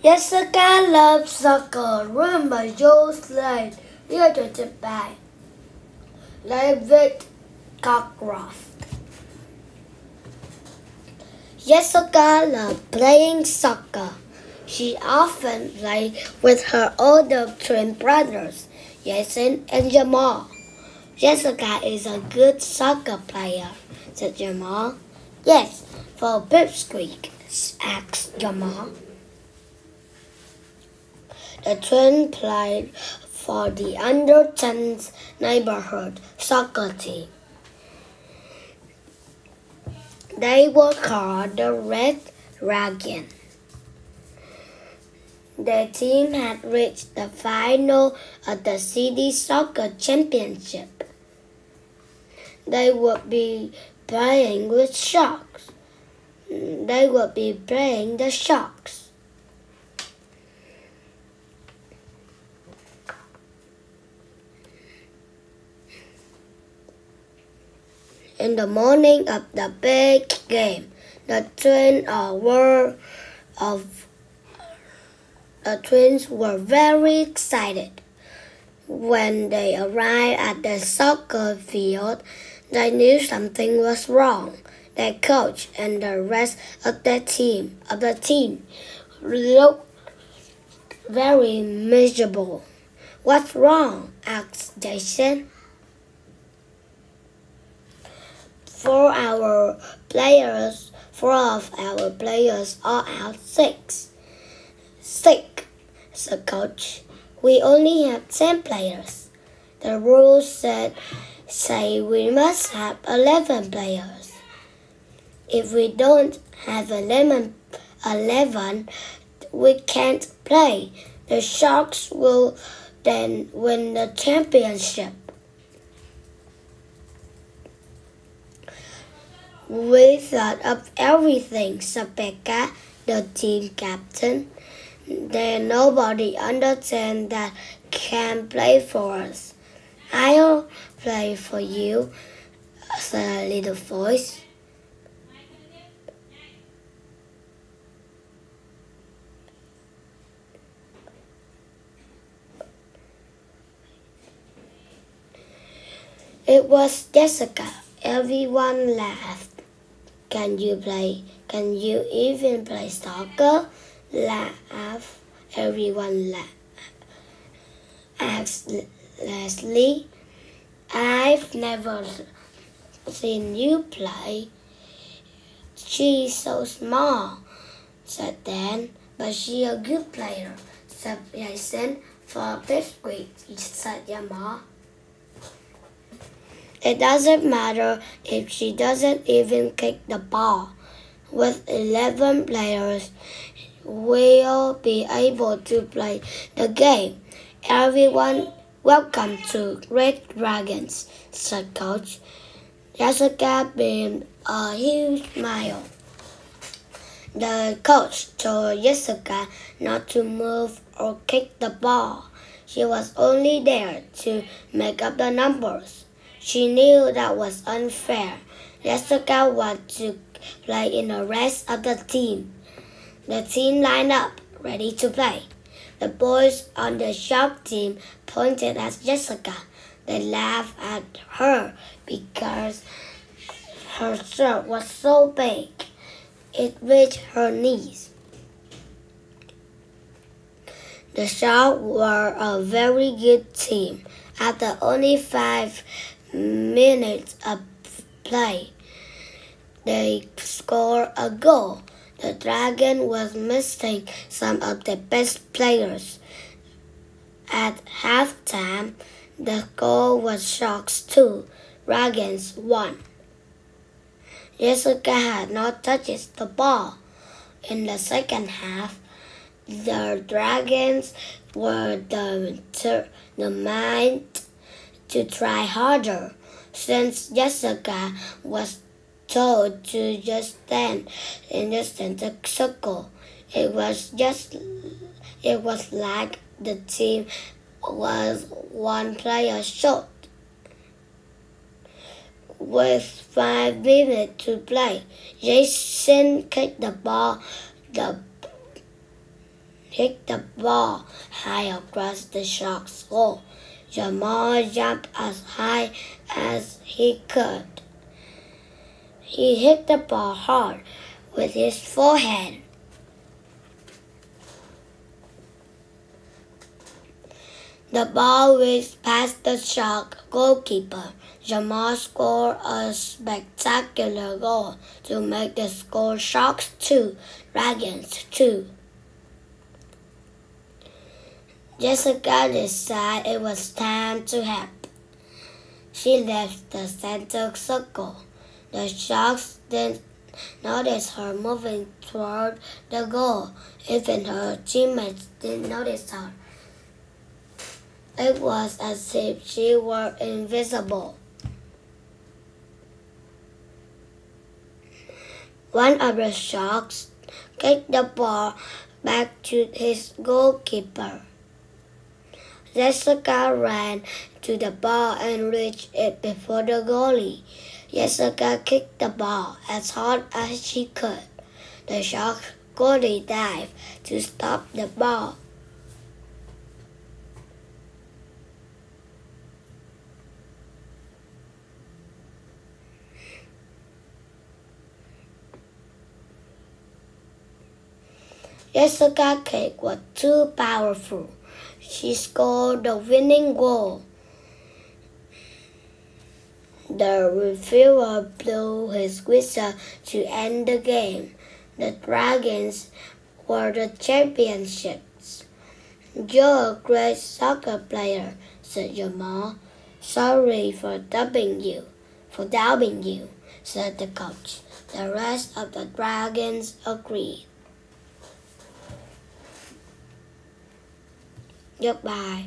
Jessica loves soccer. Remember Joe Slade, illustrated by David Cockcroft. Jessica loves playing soccer. She often played with her older twin brothers, Jason and Jamal. Jessica is a good soccer player, said Jamal. Yes, for Pipsqueak, asked Jamal. The twins played for the under 10s neighborhood soccer team. They were called the Red Dragon. The team had reached the final of the city soccer championship. They would be playing with sharks. They would be playing the sharks. In the morning of the big game, the twins uh, were of the twins were very excited. When they arrived at the soccer field, they knew something was wrong. Their coach and the rest of the team of the team looked very miserable. What's wrong? asked Jason. Four our players, four of our players are out sick. Sick, said coach. We only have ten players. The rules said say we must have eleven players. If we don't have 11, 11 we can't play. The Sharks will then win the championship. We thought of everything, said Becca, the team captain. Then nobody understands that can play for us. I'll play for you, said a little voice. It was Jessica. Everyone laughed. Can you play? Can you even play soccer? Laugh. Everyone laughed. Asked Leslie. I've never seen you play. She's so small, said Dan, but she's a good player, said Jason. For Biscuit, said Jamal. It doesn't matter if she doesn't even kick the ball. With 11 players, we'll be able to play the game. Everyone, welcome to Red Dragons, said Coach. Jessica beamed a huge smile. The coach told Jessica not to move or kick the ball. She was only there to make up the numbers. She knew that was unfair. Jessica wanted to play in the rest of the team. The team lined up, ready to play. The boys on the shark team pointed at Jessica. They laughed at her because her shirt was so big it reached her knees. The Sharks were a very good team. After only five minutes of play, they scored a goal. The Dragon was missing some of the best players. At halftime, the goal was Sharks 2, Dragons 1. Jessica had not touched the ball. In the second half, the Dragons were determined to try harder. Since Jessica was told to just stand in the center circle, it was just it was like the team was one player short. With five minutes to play, Jason kicked the ball. The hit the ball high across the shark's goal. Jamal jumped as high as he could. He hit the ball hard with his forehead. The ball whizzed past the shark goalkeeper. Jamal scored a spectacular goal to make the score Sharks 2, Dragons 2. Jessica decided it was time to help. She left the center circle. The Sharks didn't notice her moving toward the goal. Even her teammates didn't notice her. It was as if she were invisible. One of the sharks kicked the ball back to his goalkeeper. Jessica ran to the ball and reached it before the goalie. Jessica kicked the ball as hard as she could. The shark goalie dived to stop the ball. Jessica kick was too powerful. She scored the winning goal. The referee blew his whistle to end the game. The Dragons were the championships. You're a great soccer player, said Jamal. Sorry for dubbing you, for doubting you, said the coach. The rest of the Dragons agreed. Goodbye.